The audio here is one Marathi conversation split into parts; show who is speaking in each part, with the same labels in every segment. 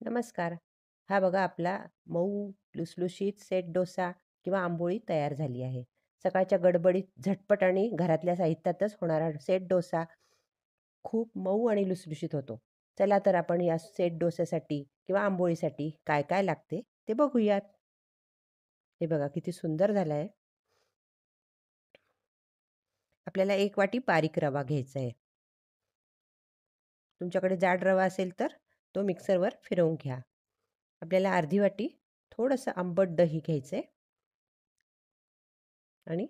Speaker 1: नमस्कार. हा बघा आपला मऊ लुसलुशीत सेट डोसा किंवा आंबोळी तयार झाली आहे. सकाळच्या गडबडीत झटपट आणि घरातल्या साहित्यातच होणारा सेट डोसा खूप मऊ आणि लुसलुशीत होतो. चला तर आपण या सेट डोस्यासाठी किंवा आंबोळीसाठी काय काय लागते ते बघूयात. हे बघा किती सुंदर झालं आहे आपल्याला एक वाटी बारीक रवा घ्यायचा आहे. तुमच्याकडे जाड रवा असेल तर तो मिक्सरवर फिरवून घ्या. आपल्याला अर्धी वाटी थोडंसं आंबट दही घ्यायचं आहे आणि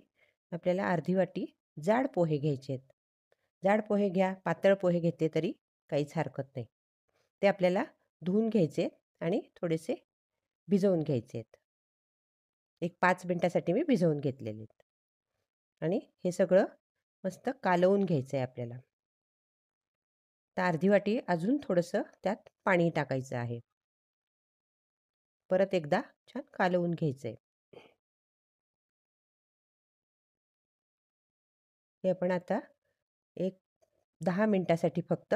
Speaker 1: आपल्याला अर्धी वाटी जाड पोहे घ्यायचे आहेत जाड पोहे घ्या पातळ पोहे घेतले तरी काहीच हरकत नाही. ते आपल्याला धुवून घ्यायचे आणि थोडेसे भिजवून घ्यायचे आहेत एक पाच मिनटासाठी मी भिजवून घेतलेले आहेत. आणि हे सगळं मस्त कालवून घ्यायचं आहे आपल्याला. तर अर्धी वाटी अजून थोडंसं त्यात पाणी टाकायचं आहे. परत एकदा छान कालवून घ्यायचं आहे हे आपण आता एक दहा मिनटासाठी फक्त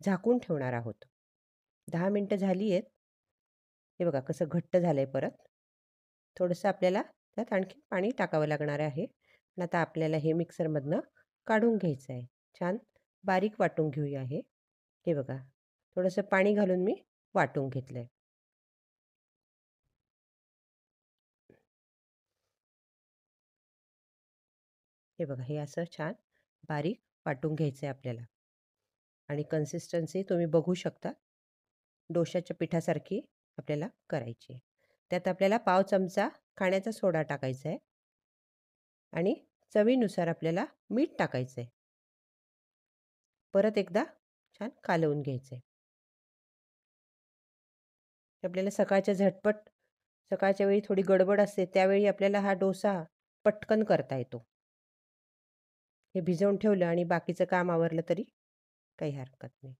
Speaker 1: झाकून ठेवणार आहोत. दहा मिनटं झाली आहेत. हे बघा कसं घट्ट झालं आहे परत. थोडंसं आपल्याला त्यात आणखी पाणी टाकावं लागणार आहे. आणि आता आपल्याला हे मिक्सरमधनं काढून घ्यायचं आहे छान बारीक वाटून घेऊया हे. हे बघा थोडंसं पाणी घालून मी वाटून घेतलं आहे हे बघा हे असं छान बारीक वाटून घ्यायचं आहे आपल्याला. आणि कन्सिस्टन्सी तुम्ही बघू शकता. डोशाच्या पिठासारखी आपल्याला करायची आहे. त्यात आपल्याला पाव चमचा खाण्याचा सोडा टाकायचा आहे. आणि चवीनुसार आपल्याला मीठ टाकायचं आहे. परत एकदा छान कालवून घ्यायचं आहे आपल्याला सकाळच्या झटपट सकाळच्या वेळी थोडी गडबड असते त्यावेळी आपल्याला हा डोसा पटकन करता येतो. हे भिजवून ठेवलं आणि बाकीचं काम आवरलं तरी काही हरकत नाही.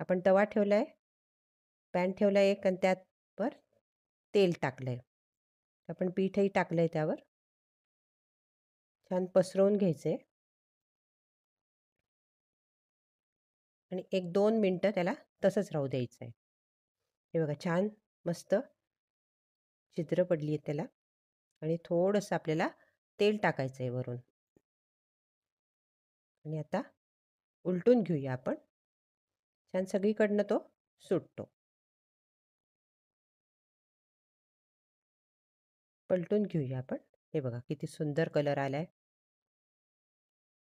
Speaker 1: आपण तवा ठेवला आहे पॅन ठेवला आहे एक आणि त्यावर तेल टाकलं आहे आपण पीठही टाकलं आहे त्यावर. छान पसरवून घ्यायचं आहे आणि एक दोन मिनटं त्याला तसंच राहू द्यायचं आहे हे बघा छान मस्त छिद्र पडली आहेत त्याला आणि थोडंसं आपल्याला तेल टाकायचं आहे वरून. आणि आता उलटून घेऊया आपण. छान सगळीकडनं तो सुटतो. पलटून घेऊया आपण. हे बघा किती सुंदर कलर आला आहे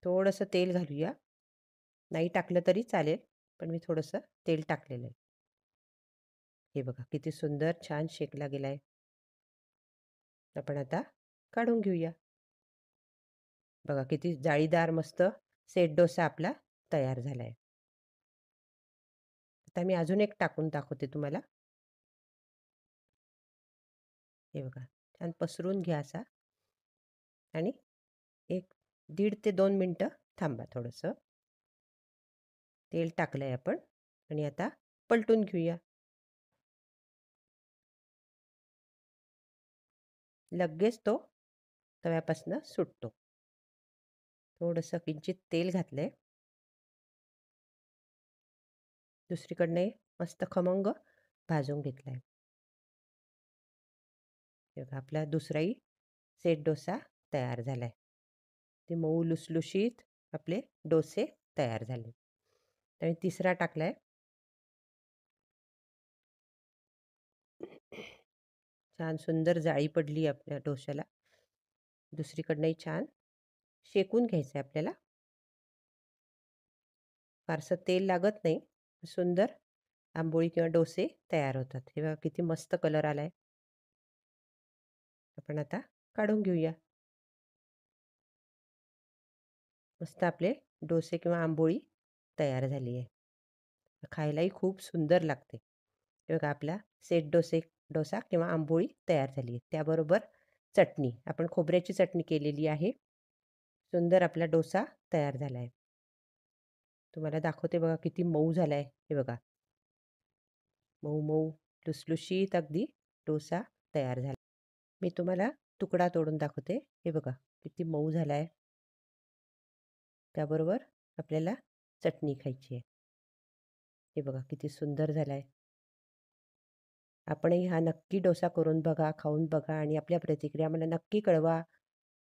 Speaker 1: थोडंसं तेल घालूया. नाही टाकलं तरी चालेल पण मी थोडंसं तेल टाकलेलं आहे. हे बघा किती सुंदर छान शेकला गेला आहे आपण आता काढून घेऊया. बघा किती जाळीदार मस्त सेट डोसा आपला तयार झाला आहे आता मी अजून एक टाकून दाखवते तुम्हाला. हे बघा छान पसरून घ्या असा. आणि एक दीड ते दोन मिनटं थांबा थोडंसं. तेल टाकलं आहे आपण आणि आता पलटून घेऊया. लगेच तो तव्यापासून सुटतो. थोडंसं किंचित तेल घातलं आहे दुसरीकडने मस्त खमंग भाजून घेतला आहे आपला दुसराही सेट डोसा तयार झाला आहे ते मऊ लुसलुशीत आपले डोसे तयार झाले. आणि तिसरा टाकला आहे छान सुंदर जाळी पडली आपल्या डोश्याला. दुसरीकडनंही छान शेकून घ्यायचं आहे आपल्याला. फारसं तेल लागत नाही. सुंदर आंबोळी किंवा डोसे तयार होतात. हे बघा किती मस्त कलर आला आहे आपण आता काढून घेऊया. मस्त आपले डोसे किंवा आंबोळी तयार झाली आहे. खायलाही खूप सुंदर लागते. बघा आपला सेट डोसे डोसा किंवा आंबोळी तयार झाली आहे. त्याबरोबर चटणी आपण खोबऱ्याची चटणी केलेली आहे. सुंदर आपला डोसा तयार झाला आहे. तुम्हाला दाखवते बघा किती मऊ झाला आहे. हे बघा. मऊ मऊ लुसलुशीत अगदी डोसा तयार झाला. मी तुम्हाला तुकडा तोडून दाखवते. हे बघा किती मऊ झाला आहे. त्याबरोबर आपल्याला चटणी खायची आहे हे बघा किती सुंदर झाला आहे आपणही हा नक्की डोसा करून बघा, खाऊन बघा आणि आपल्या प्रतिक्रिया मला नक्की कळवा.